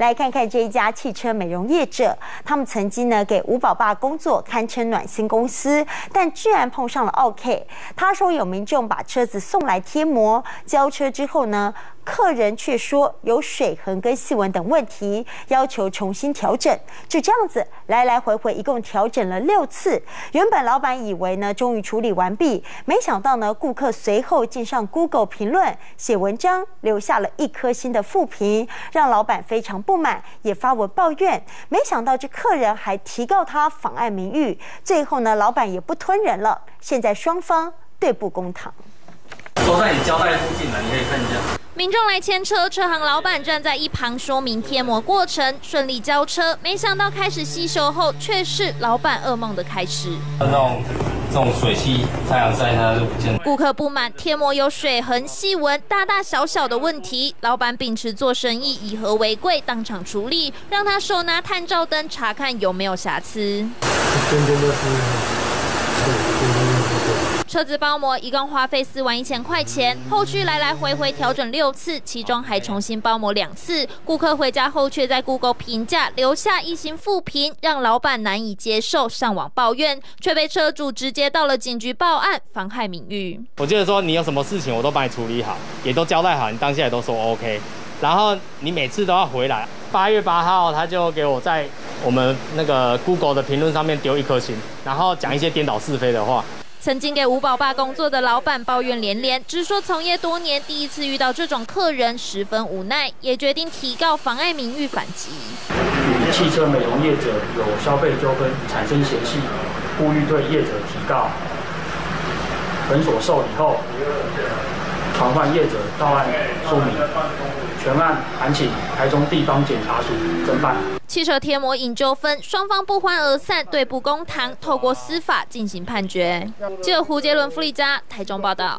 来看看这一家汽车美容业者，他们曾经呢给吴宝爸工作，堪称暖心公司，但居然碰上了 OK。他说有民众把车子送来贴膜，交车之后呢？客人却说有水痕跟细纹等问题，要求重新调整。就这样子来来回回，一共调整了六次。原本老板以为呢，终于处理完毕，没想到呢，顾客随后竟上 Google 评论写文章，留下了一颗星的负评，让老板非常不满，也发文抱怨。没想到这客人还提告他妨碍名誉，最后呢，老板也不吞人了。现在双方对簿公堂。都在你胶带附近了，你可以看一下。民众来牵车，车行老板站在一旁说明贴膜过程，顺利交车。没想到开始吸收后，却是老板噩梦的开始。这种水汽，太阳晒它就不见了。顾客不满贴膜有水痕、细纹，大大小小的问题。老板秉持做生意以和为贵，当场处理，让他手拿探照灯查看有没有瑕疵。车子包膜一共花费四万一千块钱，后续来来回回调整六次，其中还重新包膜两次。顾客回家后却在 Google 评价留下一星负评，让老板难以接受，上网抱怨，却被车主直接到了警局报案，妨害名誉。我记得说你有什么事情我都帮你处理好，也都交代好，你当下也都说 OK，然后你每次都要回来。八月八号他就给我在我们那个 Google 的评论上面丢一颗星，然后讲一些颠倒是非的话。曾经给五宝爸工作的老板抱怨连连，只说从业多年第一次遇到这种客人，十分无奈，也决定提告妨碍名誉反击。与汽车美容业者有消费纠纷产生嫌隙，呼吁对业者提告。本所受理后，传唤业者到案说明。全案函请台中地方检察署侦办。汽车贴膜引纠纷，双方不欢而散，对簿公堂，透过司法进行判决。记者胡杰伦、傅丽佳，台中报道。